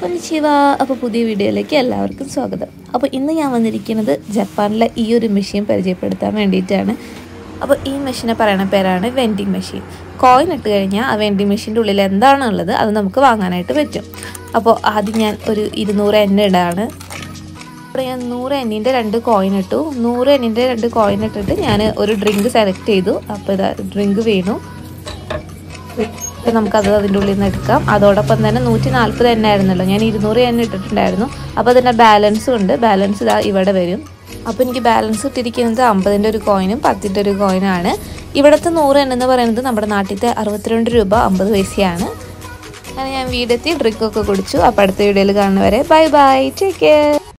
കൊനിച്ചിവ അപ്പോൾ പുതിയ വീഡിയോയിലേക്ക് എല്ലാവർക്കും സ്വാഗതം. അപ്പോൾ ഇന്ന് ഞാൻ വന്നിരിക്കുന്നത് ജപ്പാനിലെ ഈ ഒരു മെഷീൻ പരിചയപ്പെടുത്താൻ വേണ്ടിയിട്ടാണ്. അപ്പോൾ ഈ മെഷീനെ പറയുന്ന പേരാണ് വെൻഡിങ് മെഷീൻ കോയിൻ ഇട്ട് കഴിഞ്ഞാൽ ആ വെൻഡിങ് മെഷീന്റെ ഉള്ളിൽ എന്താണുള്ളത് അത് നമുക്ക് വാങ്ങാനായിട്ട് പറ്റും. അപ്പോൾ ആദ്യം ഞാൻ ഒരു ഇരുന്നൂറ് എണ്ണ ഇടാണ്. അപ്പോൾ ഞാൻ നൂറ് എണ്ണിന്റെ രണ്ട് കോയിൻ ഇട്ടു. നൂറ് എണ്ണിന്റെ രണ്ട് കോയിൻ ഇട്ടിട്ട് ഞാൻ ഒരു ഡ്രിങ്ക് സെലക്ട് ചെയ്തു. അപ്പോൾ ഇതാ ഡ്രിങ്ക് വീണു. ഇപ്പം നമുക്കത് അതിന്റെ ഉള്ളിൽ നിന്ന് എടുക്കാം. അതോടൊപ്പം തന്നെ നൂറ്റി നാൽപ്പത് എണ്ണ ആയിരുന്നല്ലോ. ഞാൻ ഇരുന്നൂറ് എണ്ണ ഇട്ടിട്ടുണ്ടായിരുന്നു. അപ്പോൾ അതിന്റെ ബാലൻസും ഉണ്ട്. ബാലൻസ് ഇതാ ഇവിടെ വരും. അപ്പോൾ എനിക്ക് ബാലൻസ് ഇട്ടിരിക്കുന്നത് അമ്പതിന്റെ ഒരു കോയിനും പത്തിന്റെ ഒരു കോയിനാണ്. ഇവിടുത്തെ നൂറ് എണ്ണ എന്ന് പറയുന്നത് നമ്മുടെ നാട്ടിലത്തെ അറുപത്തിരണ്ട് രൂപ അമ്പത് പൈസയാണ്. അങ്ങനെ ഞാൻ വീടെത്തി ഡ്രിങ്കൊക്കെ കുടിച്ചു. അപ്പോൾ അടുത്ത വീഡിയോയിൽ കാണുന്നവരെ ബൈ ബൈ ടേക്ക് കെയർ